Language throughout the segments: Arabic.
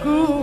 cool.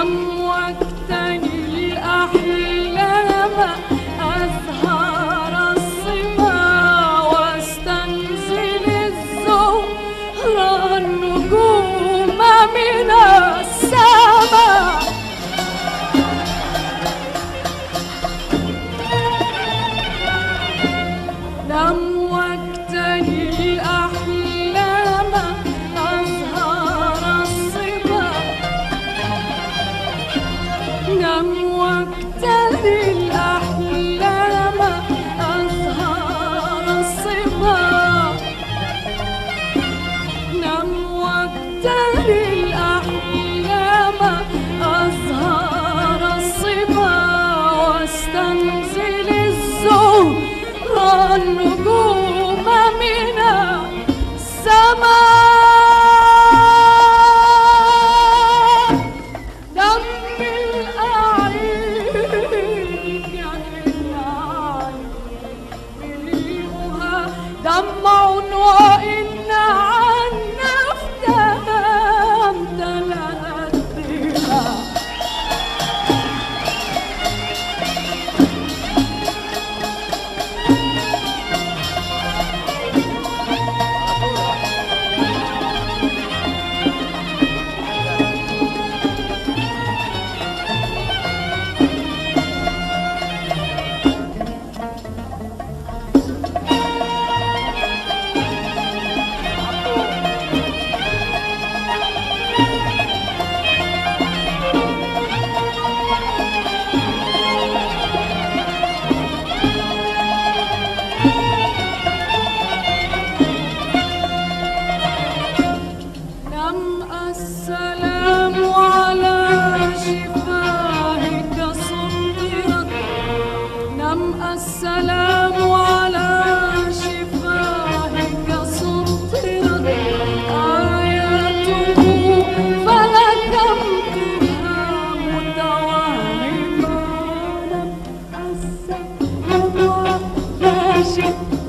Come you.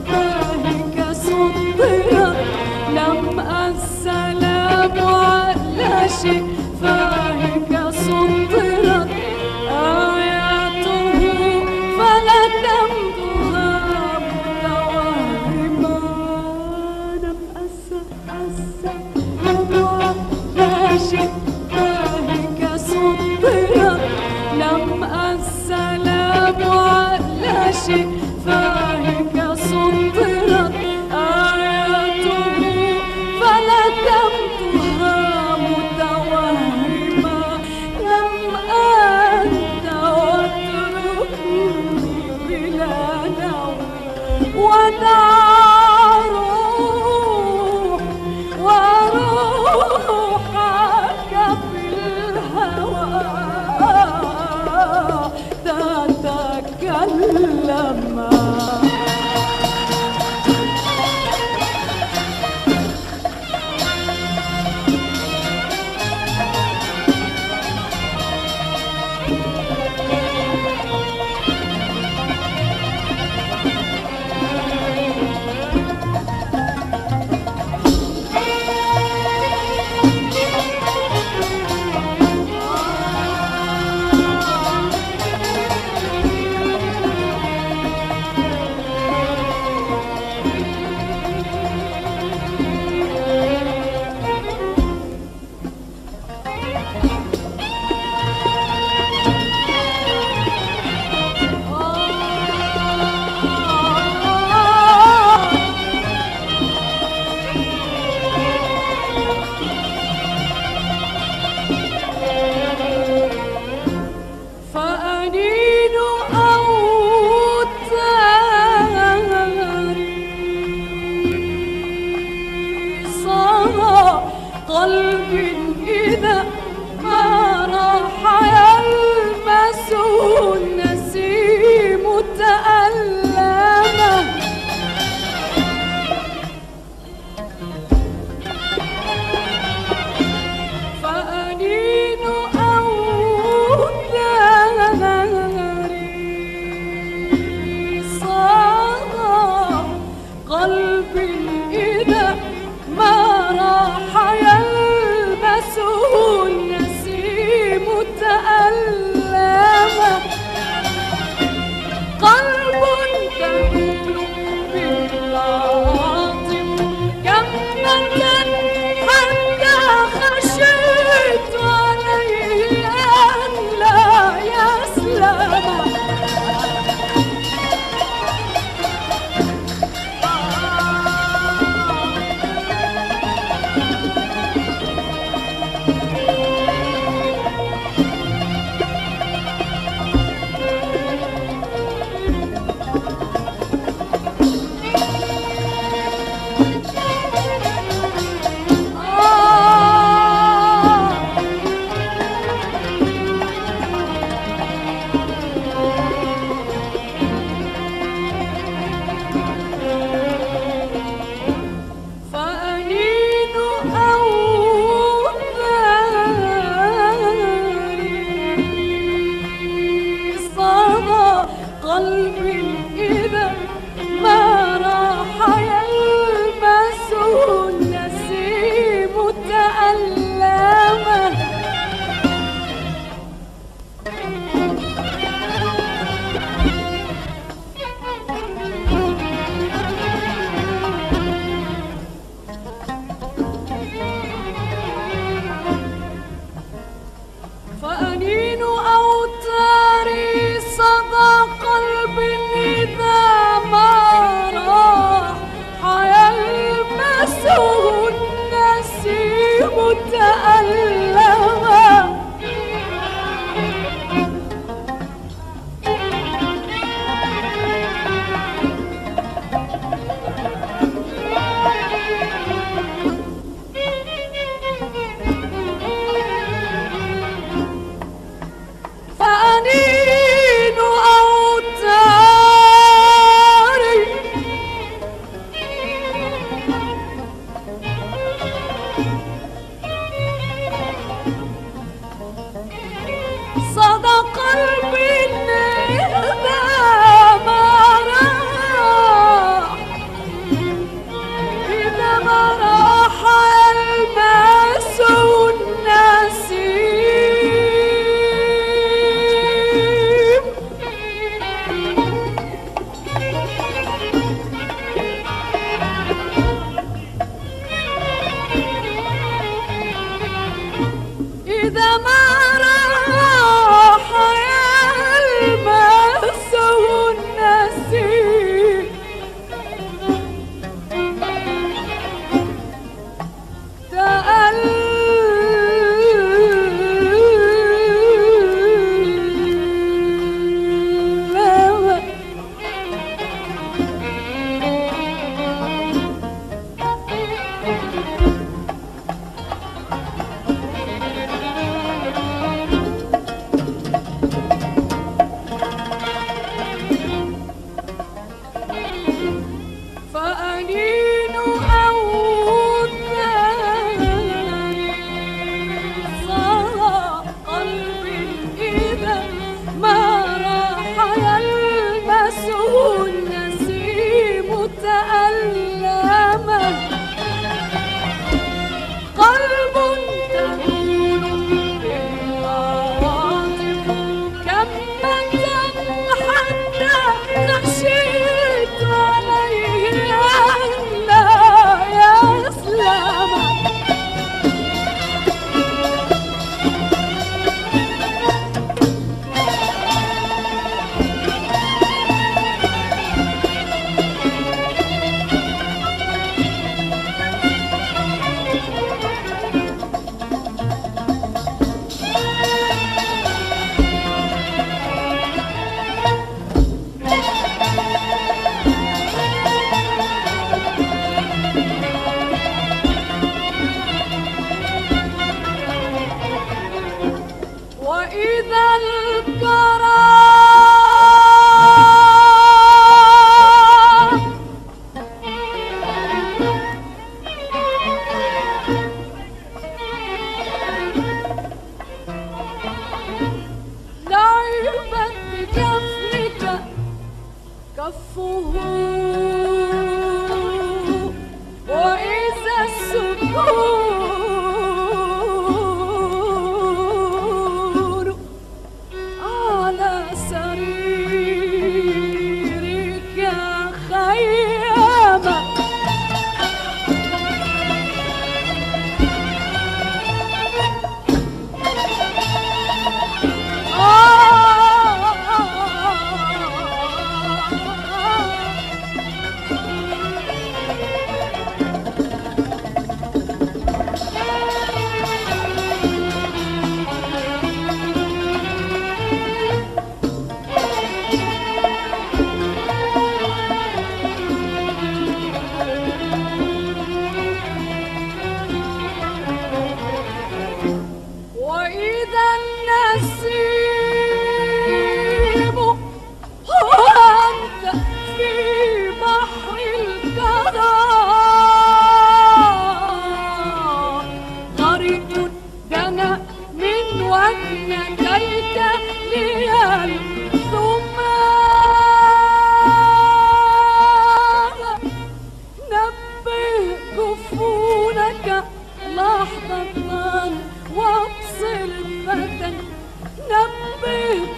كف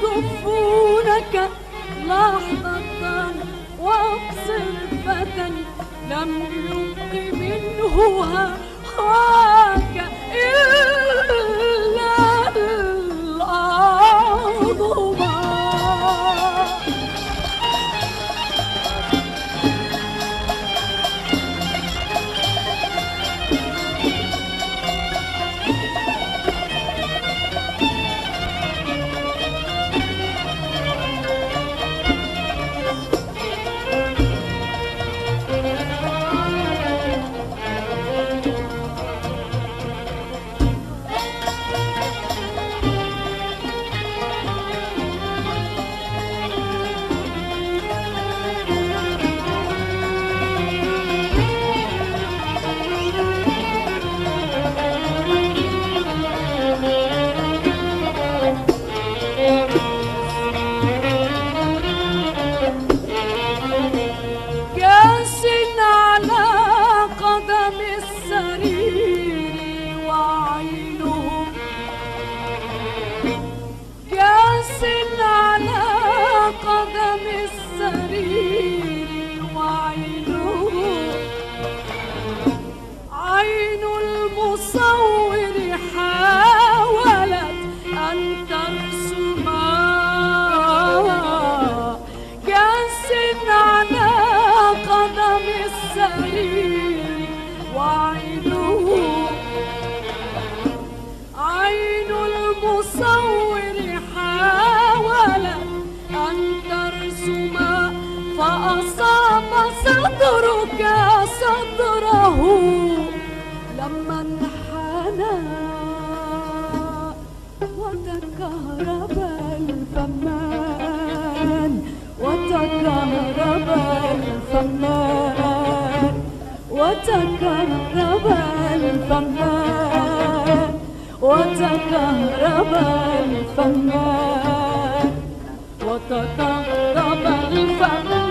جفونك لحظة وابصر فتى لم يبق منه هواك صدرك صدره لما انحنى وتكهرب الفمان وتكهرب الفمان وتكهرب الفمان وتكهرب الفمان وتكهرب الفمان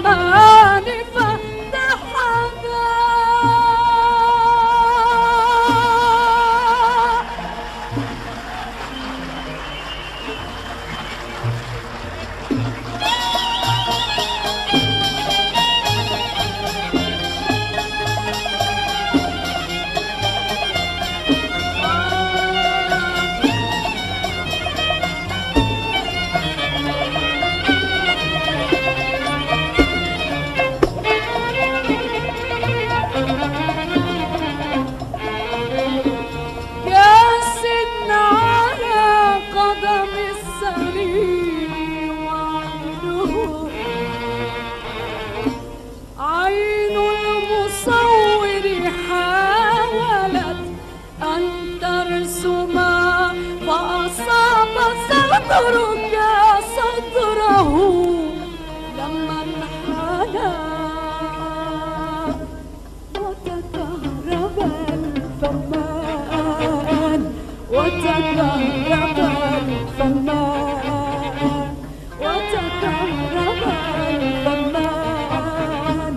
وتكهرب الفمان وتكهرب الفمان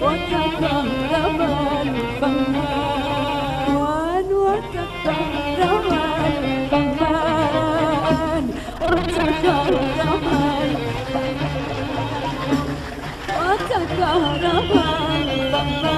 وتكهرب الفمان وتكهرب الفمان وتكهرب وتكهرب الفمان